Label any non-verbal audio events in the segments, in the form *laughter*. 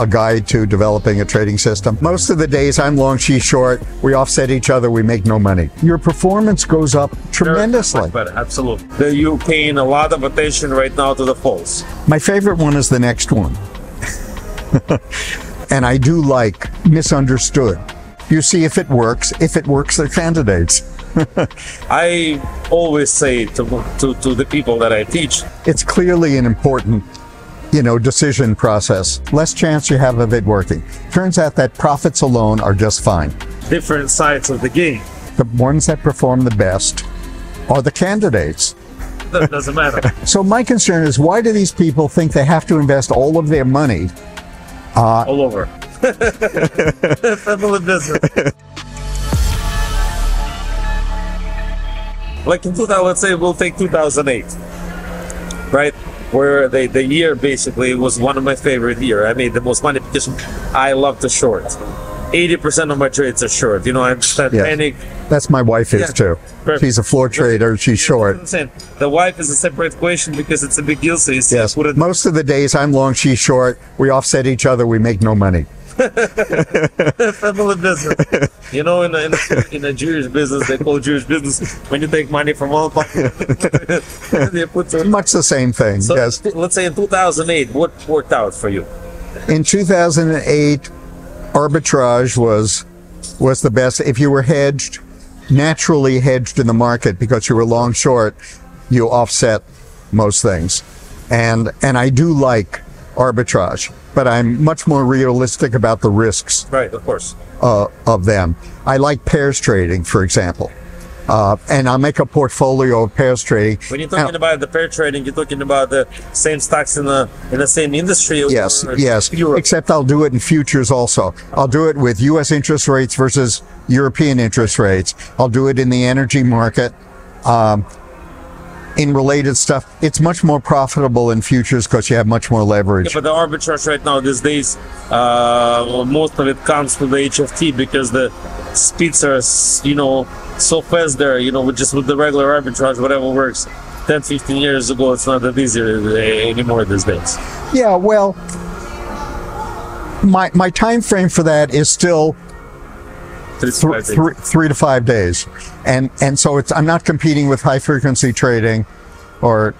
a guide to developing a trading system. Most of the days I'm long, she's short. We offset each other. We make no money. Your performance goes up tremendously. Much better, absolutely. The, you're paying a lot of attention right now to the falls. My favorite one is the next one. *laughs* and I do like misunderstood. You see if it works. If it works, they're candidates. *laughs* I always say to, to, to the people that I teach, It's clearly an important, you know, decision process. Less chance you have of it working. Turns out that profits alone are just fine. different sides of the game. The ones that perform the best are the candidates. That doesn't matter. *laughs* So my concern is why do these people think they have to invest all of their money? Uh, all over. *laughs* Family business. like in 2000, let's say we'll take 2008, right? Where the, the year basically was one of my favorite year. I made the most money because I love to short. 80% of my trades are short. You know, I'm Titanic. That's my wife is Yeah. too. Perfect. She's a floor trader. She's short. The wife is a separate question because it's a big deal. So Yes. Most of the days I'm long, she's short. We offset each other. We make no money. Family business. You know, in a, in, a, in a Jewish business, they call Jewish business when you take money from one pocket, *laughs* they put some. Much the same thing. So yes. let's say in 2008, what worked out for you? In 2008, arbitrage was was the best. If you were hedged, naturally hedged in the market because you were long short, you offset most things. And and I do like arbitrage, but I'm much more realistic about the risks Right, of course. uh, of them. I like pairs trading, for example. Uh, and I'll make a portfolio of pairs trading. When you're talking And- about the pair trading, you're talking about the same stocks in the in the same industry. Yes, yes. Europe? Except I'll do it in futures also. I'll do it with U.S. interest rates versus European interest rates. I'll do it in the energy market. Um, in related stuff, it's much more profitable in futures because you have much more Yeah, leverage. but the arbitrage right now these days, uh, most of it comes to the HFT because the speeds are, you know, so fast there. You know, with just with the regular arbitrage, whatever works. 10, 15 years ago, it's not that easy uh, anymore these days. Yeah, well, my my time frame for that is still Three to th- five days. three, to five days, and and so it's I'm not competing with high frequency trading, or,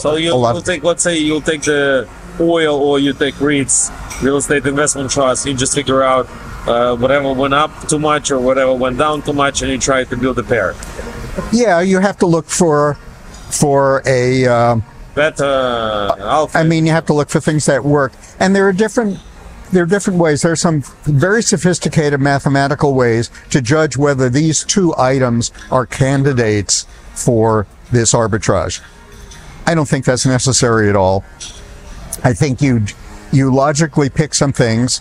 So you, will take, let's say, you'll take the oil or you take REITs, real estate investment trusts. You just figure out uh, whatever went up too much or whatever went down too much, and you try to build a pair. Yeah, you have to look for for a. Um, Better alpha. I mean, you have to look for things that work, and there are different. There are different ways. There are some very sophisticated mathematical ways to judge whether these two items are candidates for this arbitrage. I don't think that's necessary at all. I think you you logically pick some things,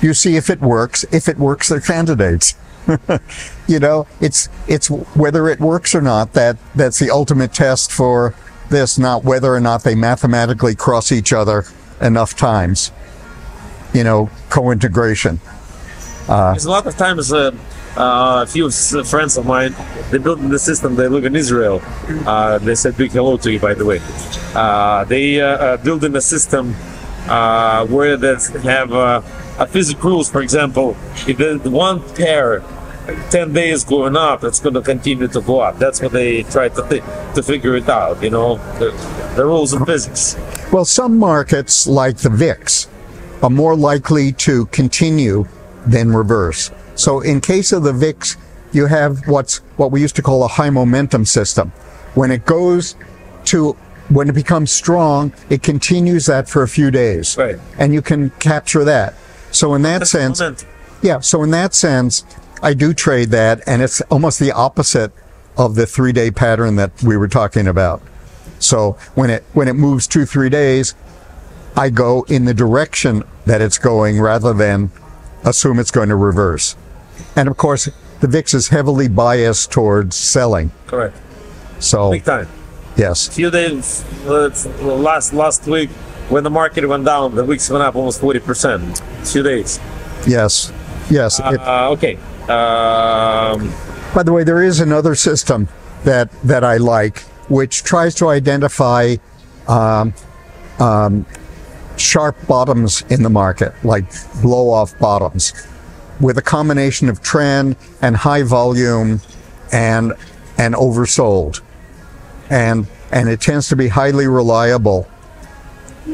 you see if it works. If it works, they're candidates. *laughs* you know, it's it's whether it works or not that that's the ultimate test for this, not whether or not they mathematically cross each other enough times. You know, co-integration. There's a lot of times uh, uh, a few friends of mine they built the system. They live in Israel. Uh, they said big hello to you, by the way. Uh, they uh, uh, building a system uh, where they have uh, a physical rules. For example, if there's one pair. 10 days going up, it's going to continue to go up. That's what they try to th- to figure it out, you know, the, the rules of physics. Well, some markets, like the VIX, are more likely to continue than reverse. So, in case of the VIX, you have what's what we used to call a high momentum system. When it goes to when it becomes strong, it continues that for a few days, Right. and you can capture that. So, in that That's sense, momentum. yeah. So, in that sense, I do trade that, and it's almost the opposite of the three-day pattern that we were talking about. So when it when it moves two three days, I go in the direction that it's going rather than assume it's going to reverse. And of course, the VIX is heavily biased towards selling. Correct. So Big time. yes, A few days uh, last last week when the market went down the VIX went up almost 40 percent few days yes, yes. It- uh, okay um, By the way, there is another system that that I like, which tries to identify um, um, sharp bottoms in the market, like blow off bottoms, with a combination of trend and high volume and and oversold. And and it tends to be highly reliable.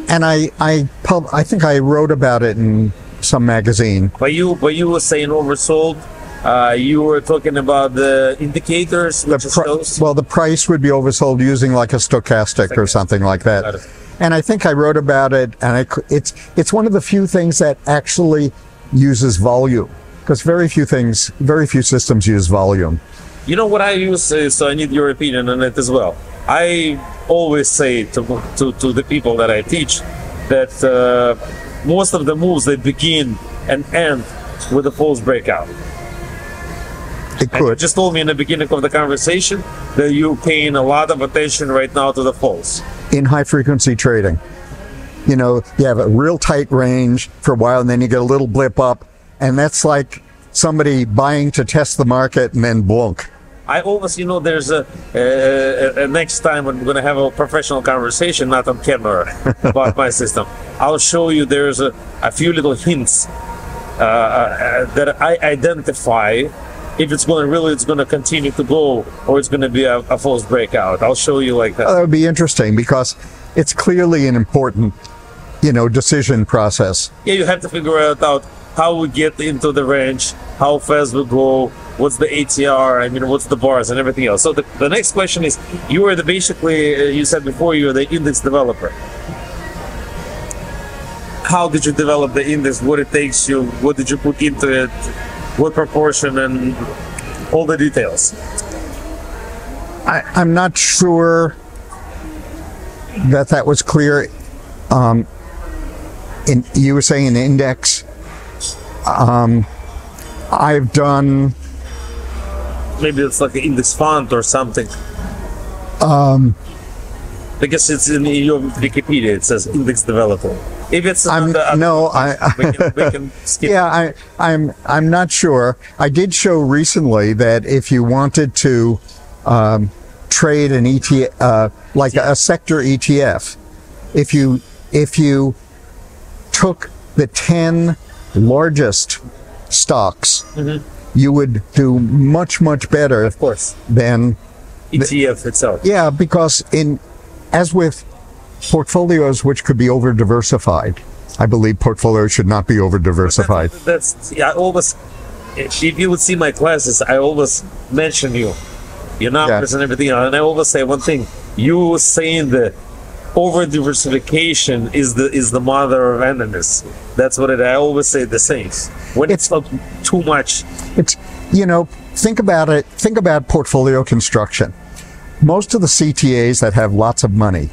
And I I pub, I think I wrote about it in some magazine. But you, but you were saying oversold. Uh, you were talking about the indicators, The which is those. well, the price would be oversold using like a stochastic or something like that. And I think I wrote about it, and I, it's it's one of the few things that actually uses volume because very few things, very few systems use volume. You know what I use, uh, so I need your opinion on it as well. I always say to to, to the people that I teach that uh, most of the moves they begin and end with a false breakout. It could. just told me in the beginning of the conversation that you're paying a lot of attention right now to the false. In high frequency trading. You know, you have a real tight range for a while and then you get a little blip up and that's like somebody buying to test the market and then blunk. I always, you know, there's a, a, a next time when we're gonna have a professional conversation, not on camera, *laughs* about my system. I'll show you. There's a, a few little hints uh, uh, that I identify if it's going to really, it's going to continue to go, or it's going to be a, a false breakout. I'll show you like that. That would be interesting because it's clearly an important, you know, decision process. yeah, you have to figure out, out how we get into the range, how fast we go, what's the ATR, I mean, what's the bars and everything else. So the, the next question is, you are the basically, uh, you said before, you're the index developer. How did you develop the index? What it takes you? What did you put into it? What proportion and all the details? I, I'm not sure that that was clear. Um, in, you were saying an index. Um, I've done Maybe it's like an index font or something. Um, because it's in your Wikipedia, it says index developer. If it's I'm the, no, I, we can, we can *laughs* skip. yeah, I, I'm I'm not sure. I did show recently that if you wanted to um, trade an ETF, uh, like a sector ETF, if you if you took the ten largest stocks, you would do much much better Of course, than ETF itself. yeah, because in as with portfolios which could be over diversified, I believe portfolios should not be over diversified. That's yeah. I always, if you would see my classes, I always mention you, your numbers and everything, and I always say one thing: you saying that over diversification is the is the mother of enemies. That's what it. I always say the same. When it's, not too much, It's you know, think about it. Think about portfolio construction. Most of the CTAs that have lots of money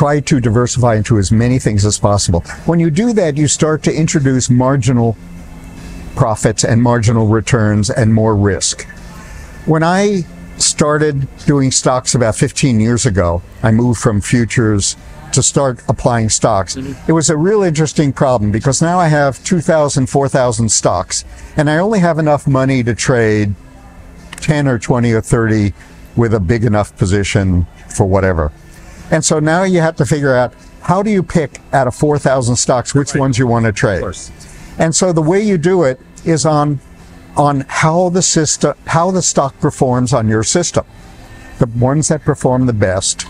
try to diversify into as many things as possible. When you do that, you start to introduce marginal profits and marginal returns and more risk. When I started doing stocks about 15 years ago, I moved from futures to start applying stocks. Mm-hmm. It was a real interesting problem because now I have 2,000, 4,000 stocks and I only have enough money to trade 10 or 20 or 30 with a big enough position for whatever. And so now you have to figure out how do you pick out of 4,000 stocks which ones you want to trade. of. And so the way you do it is on on how the system how the stock performs on your system. The ones that perform the best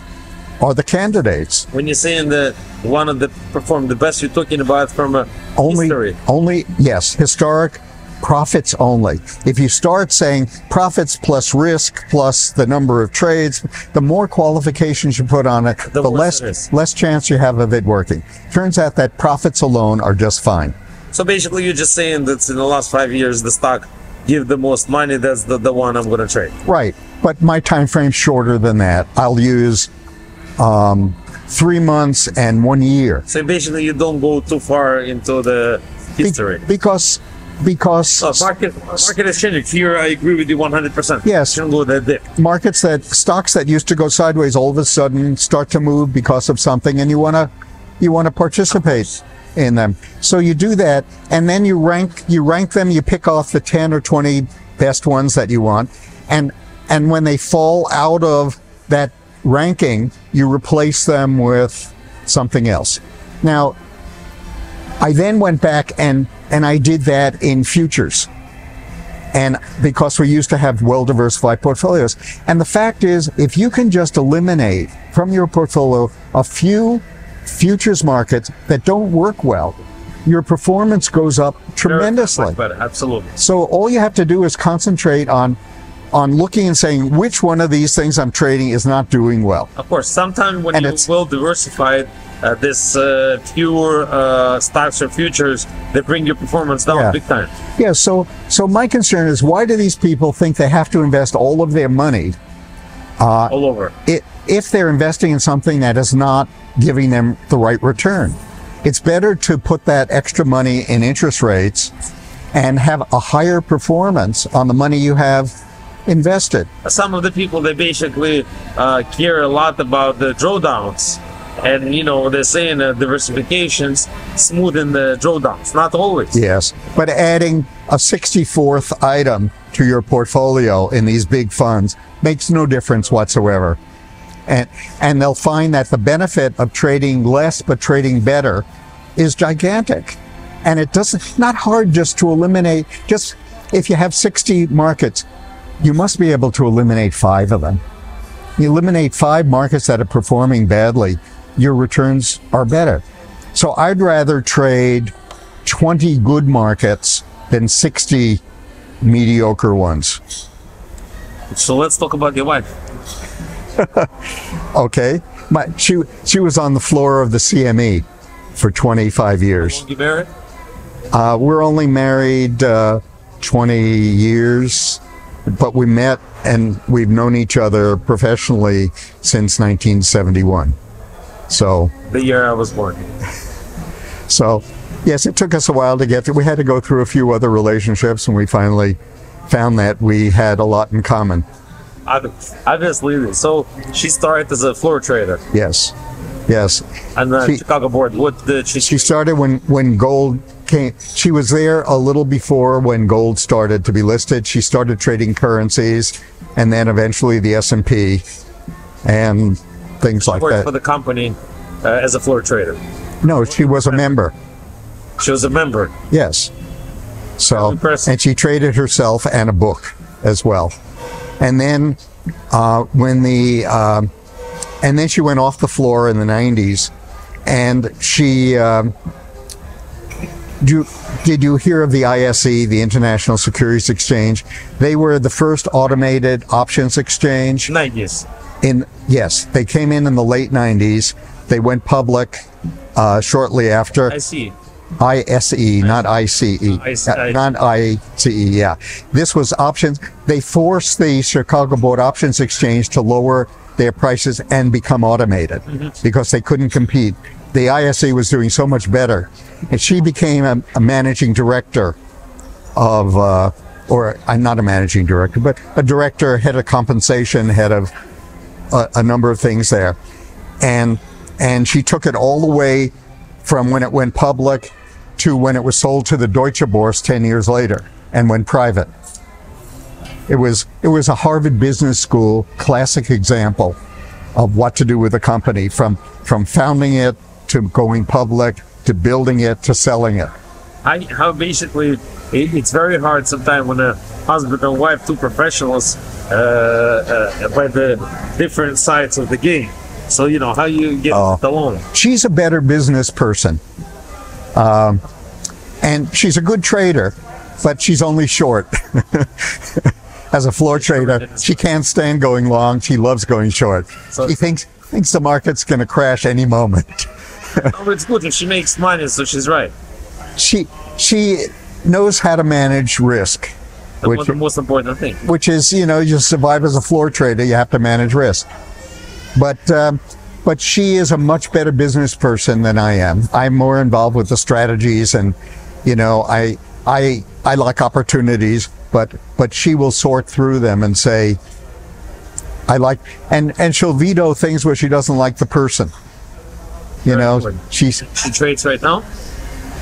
are the candidates. When you're saying the one of the perform the best, you're talking about from a Only history. only yes, historic profits only. If you start saying profits plus risk plus the number of trades, the more qualifications you put on it, The the, less less chance you have of it working. Turns out that profits alone are just fine. So basically, you're just saying that in the last five years, the stock give the most money. That's the, the one I'm going to trade. Right. But my time frame's shorter than that. I'll use um, three months and one year. So basically, you don't go too far into the Be- history. because because market market is changing. Here, I agree with you 100. percent Yes. shouldn't go that dip. markets that stocks that used to go sideways all of a sudden start to move because of something and you want to you want to participate in them so you do that and then you rank you rank them you pick off the 10 or 20 best ones that you want and and when they fall out of that ranking you replace them with something else now I then went back and and I did that in futures. And because we used to have well diversified portfolios. And the fact is, if you can just eliminate from your portfolio a few futures markets that don't work well, your performance goes up tremendously. Better, absolutely. So all you have to do is concentrate on on looking and saying which one of these things I'm trading is not doing well. Of course, sometimes when And you it's- well diversified, uh, this uh, pure uh, stocks or futures, they bring your performance down Yeah. big time. Yeah, so so my concern is why do these people think they have to invest all of their money all over. i- if they're investing in something that is not giving them the right return? It's better to put that extra money in interest rates and have a higher performance on the money you have invested. Some of the people they basically uh, care a lot about the drawdowns, and you know they're saying uh, diversifications smoothen the drawdowns. Not always. Yes, but adding a 64th item to your portfolio in these big funds makes no difference whatsoever. And and they'll find that the benefit of trading less but trading better is gigantic. And it doesn't not hard just to eliminate just if you have 60 markets, you must be able to eliminate 5 of them. You eliminate 5 markets that are performing badly, your returns are better. So I'd rather trade 20 good markets than 60 mediocre ones. So let's talk about your wife. *laughs* Okay? My, she, she was on the floor of the CME for 25 years. You married? Uh, we're only married uh, 20 years, but we met and we've known each other professionally since 1971. So, The year I was born. *laughs* so yes, it took us a while to get to. We had to go through a few other relationships, and we finally found that we had a lot in common. Ob- Obviously, so she started as a floor trader Yes, yes. on the She- Chicago board. What did she? She started when when gold came. She was there a little before when gold started to be listed. She started trading currencies, and then eventually the S and P, and things like worked for the company uh, as a floor trader. No, she was a member. She was a member. Yes. So, Impressive. and she traded herself and a book as well. And then uh, when the um, and then she went off the floor in the 90s, and she. Um, do did you hear of the ISE, the International Securities Exchange? They were the first automated options exchange Nineties. In yes they came in in the late 90s they went public uh, shortly after I see. ISE, not ICE, I. Uh, not ICE. Yeah, this was options. They forced the Chicago Board Options Exchange to lower their prices and become automated because they couldn't compete. The ISE was doing so much better, and she became a, a managing director of, uh, or uh, not a managing director, but a director, head of compensation, head of a, a number of things there, and and she took it all the way from when it went public to when it was sold to the Deutsche Börse 10 years later and went private. It was it was a Harvard Business School classic example of what to do with a company from from founding it to going public to building it to selling it. I, how basically it, it's very hard sometimes when a husband and wife, two professionals, by the different sides of the game. So you know how you get Oh. along. She's a better business person. Um, and she's a good trader, but she's only short. *laughs* As a floor trader, she can't stand going long. She loves going short. So- She thinks thinks the market's going to crash any moment. *laughs* Oh, it's good if she makes money, so she's right. She she knows how to manage risk, Which the most important thing. which is you know you survive as a floor trader. You have to manage risk, but. Um, but she is a much better business person than I am. I'm more involved with the strategies, and you know, I I I like opportunities, but but she will sort through them and say, I like, and and she'll veto things where she doesn't like the person. You Very know, she's She trades right now.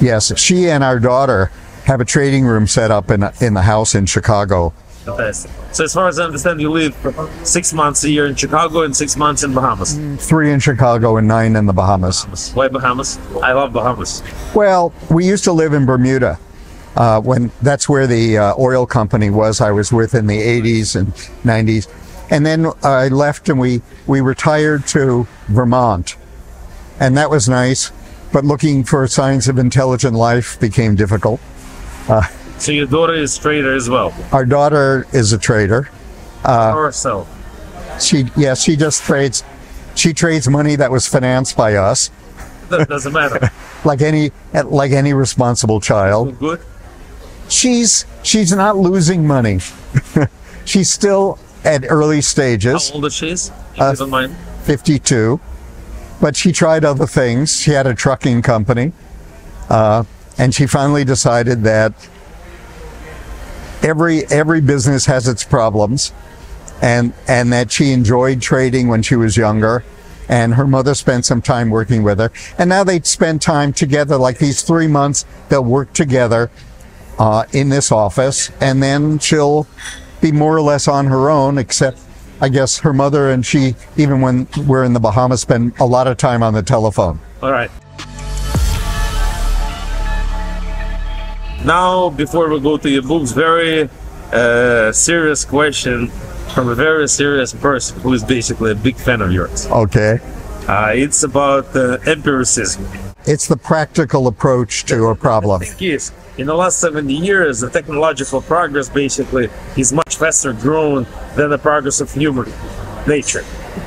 Yes, she and our daughter have a trading room set up in in the house in Chicago, fantastic. So as far as I understand, you live six months a year in Chicago and six months in Bahamas. Three in Chicago and nine in the Bahamas. Why Bahamas? I love Bahamas. Well, we used to live in Bermuda. Uh, when that's where the uh, oil company was, I was with in the 80s and 90s, and then I left and we we retired to Vermont, and that was nice. But looking for signs of intelligent life became difficult. So your daughter is a trader as well, Our daughter is a trader. or so? She yeah, she just trades. She trades money that was financed by us, That doesn't matter. *laughs* like any like any responsible child. Good. She's she's not losing money. *laughs* she's still at early stages. How old is she? If Uh, you don't mind. 52, but she tried other things. She had a trucking company, uh, and she finally decided that every every business has its problems, and and that she enjoyed trading when she was younger. And her mother spent some time working with her, and now they spend time together. Like these three months, they'll work together uh, in this office, and then she'll be more or less on her own, except I guess her mother and she, even when we're in the Bahamas, spend a lot of time on the telephone. All right. Now, before we go to your books, very uh, serious question from a very serious person who is basically a big fan of yours. Okay. Uh, it's about uh, empiricism. It's the practical approach to a problem. Yes, in the last 70 years, the technological progress basically is much faster grown than the progress of human nature.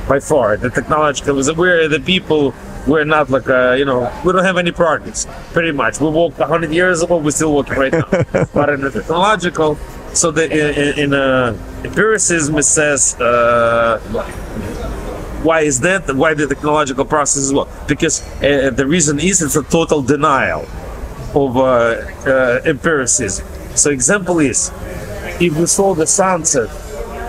By far, the technological is we're the people. We're not like uh, you know we don't have any progress. Pretty much, we walked 100 years ago. We're still walking right now. *laughs* but in the technological, so the in, in uh, empiricism it says. Uh, why is that? Why the technological process as well? Because uh, the reason is it's a total denial of uh, uh, empiricism. So example is, if we saw the sunset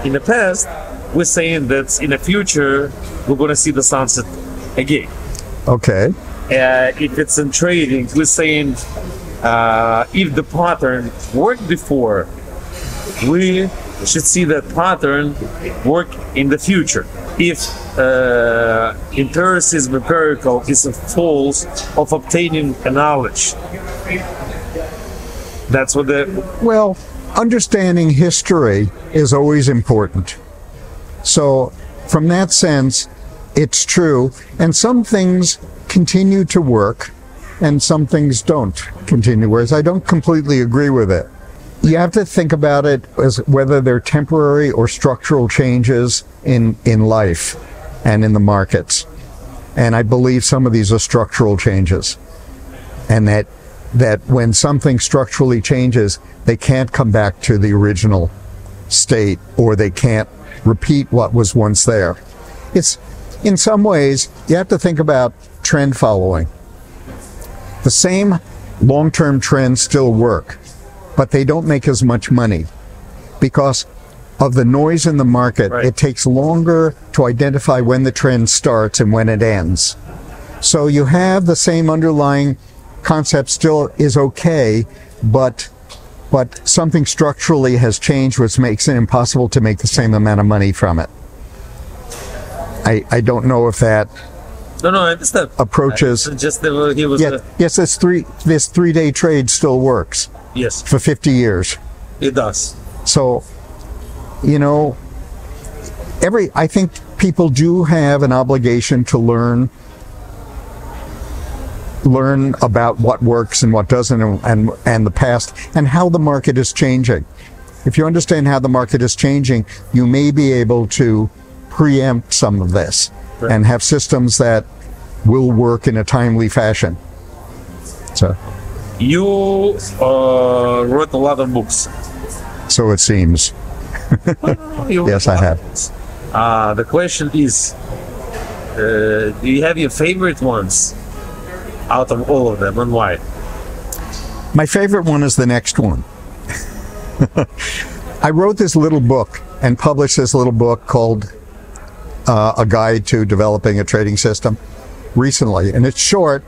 in the past, we're saying that in the future we're going to see the sunset again. Okay. Uh, if it's in trading, we're saying uh, if the pattern worked before, we should see that pattern work in the future. If uh, empiricism, empirical, is a false of obtaining a knowledge, that's what the Well, understanding history is always important. So, from that sense, it's true. And some things continue to work and some things don't continue. Whereas I don't completely agree with it. You have to think about it as whether they're temporary or structural changes in, in life and in the markets. And I believe some of these are structural changes. And that that when something structurally changes, they can't come back to the original state or they can't repeat what was once there. It's in some ways you have to think about trend following. The same long-term trends still work, but they don't make as much money because of the noise in the market. Right. It takes longer to identify when the trend starts and when it ends. So you have the same underlying concept still is okay, but but something structurally has changed which makes it impossible to make the same amount of money from it. I, I don't know if that no, no, I understand. approaches It's just that he was yeah, uh, yes this three this three day trade still works yes, for fifty years. it does. So, you know, every I think people do have an obligation to learn learn about what works and what doesn't and, and and the past and how the market is changing. If you understand how the market is changing, you may be able to preempt some of this Right. and have systems that will work in a timely fashion. So, You uh, wrote a lot of books. so it seems. *laughs* You Yes, I have. Uh, the question is, uh, do you have your favorite ones out of all of them, and why? My favorite one is the next one. *laughs* I wrote this little book and published this little book called uh, A Guide to Developing a Trading System recently. And it's short.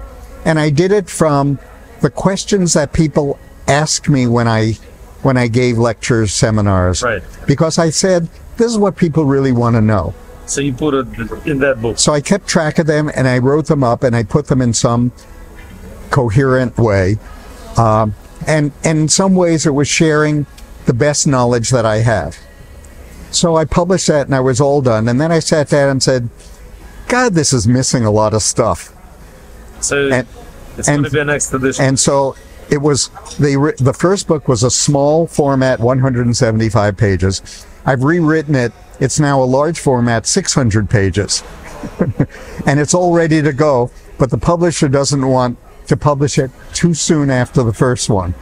And I did it from the questions that people ask me when I when I gave lectures, seminars. Right. Because I said, this is what people really want to know. So you put it in that book. So I kept track of them and I wrote them up and I put them in some coherent way. Um, and, and in some ways it was sharing the best knowledge that I have. So I published that and I was all done. And then I sat down and said, God, this is missing a lot of stuff. So And- it's going to be a next edition. And so it was the the first book was a small format, 175 pages. I've rewritten it. It's now a large format, 600 pages, *laughs* and it's all ready to go. But the publisher doesn't want to publish it too soon after the first one.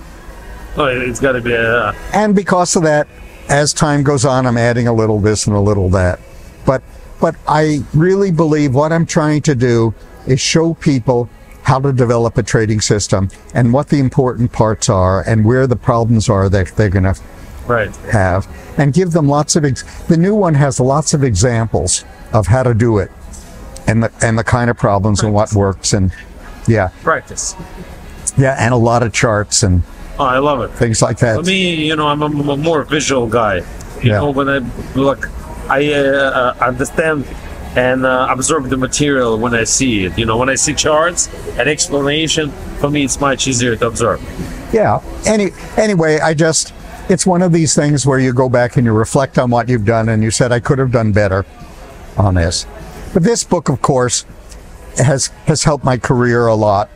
oh, it's got to be a. And because of that, as time goes on, I'm adding a little this and a little that. But but I really believe what I'm trying to do is show people how to develop a trading system and what the important parts are and where the problems are that they're going to Right. have and give them lots of ex- the new one has lots of examples of how to do it and the and the kind of problems and what works and yeah Practice. yeah and a lot of charts and Oh, I love it. things like that For me, you know, I'm a, a more visual guy. You Yeah. know, when I look, I uh, uh, understand and uh, absorb the material when I see it. You know, when I see charts and explanation, for me, it's much easier to absorb. Yeah. Any anyway, I just it's one of these things where you go back and you reflect on what you've done and you said I could have done better on this. But this book of course has has helped my career a lot.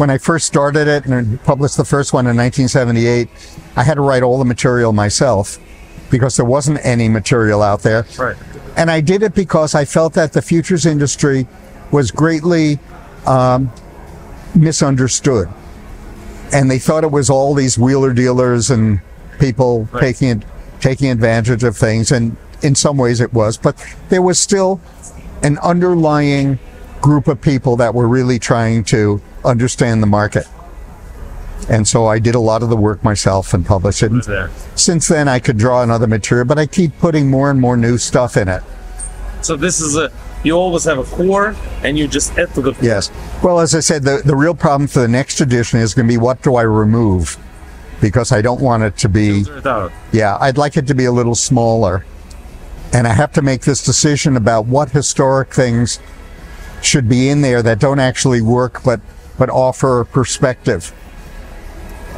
When I first started it and published the first one in 1978, I had to write all the material myself because there wasn't any material out there. Right. And I did it because I felt that the futures industry was greatly um, misunderstood. And they thought it was all these wheeler dealers and people Right. taking taking advantage of things. And in some ways it was, but there was still an underlying group of people that were really trying to understand the market. And so I did a lot of the work myself and published it. There. since then, I could draw another material, but I keep putting more and more new stuff in it. So this is a. You always have a core, and you just add to the. Yes. Well, as I said, the, the real problem for the next edition is going to be what do I remove? Because I don't want it to be, it yeah, I'd like it to be a little smaller. And I have to make this decision about what historic things should be in there that don't actually work, but, but offer a perspective.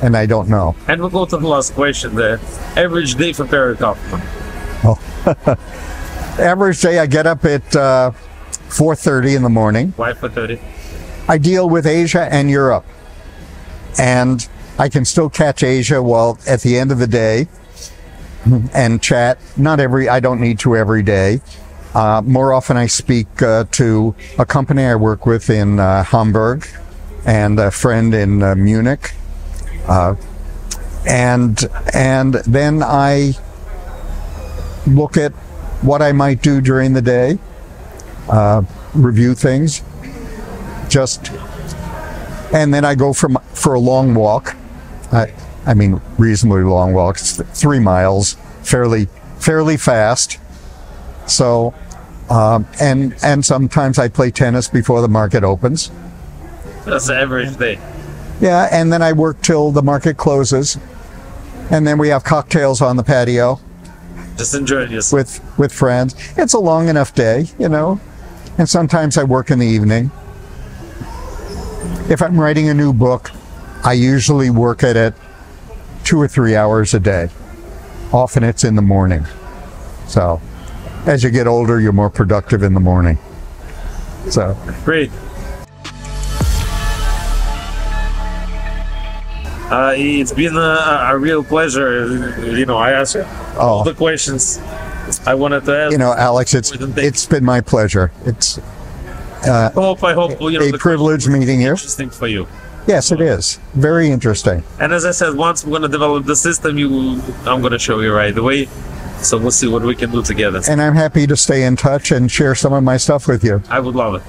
And I don't know. And we'll go to the last question. The average day for Perry Kaufman. *laughs* Average day, I get up at uh, 4.30 in the morning. Why for thirty? I deal with Asia and Europe. And I can still catch Asia while at the end of the day and chat. Not every, I don't need to every day. Uh, more often I speak uh, to a company I work with in uh, Hamburg and a friend in uh, Munich. Uh, and, and then I look at what I might do during the day, uh, review things, just and then I go for for a long walk. I, I mean, reasonably long walk. It's three miles, fairly fairly fast. So, um, and and sometimes I play tennis before the market opens. That's the average day. Yeah, and then I work till the market closes, and then we have cocktails on the patio Just enjoy yourself. with with friends. It's a long enough day, you know. And sometimes I work in the evening. If I'm writing a new book, I usually work at it two or three hours a day. Often it's in the morning. So, as you get older, you're more productive in the morning. So, Great. Uh, it's been a, a real pleasure. You know, I asked all oh, the questions I wanted to ask. you know, Alex, it's it's been my pleasure. It's I hope, I hope, you know, a privilege meeting you. Interesting for you. Yes, it is very interesting. And as I said, once we're going to develop the system, you, I'm going to show you right away. So we'll see what we can do together. And I'm happy to stay in touch and share some of my stuff with you. I would love it.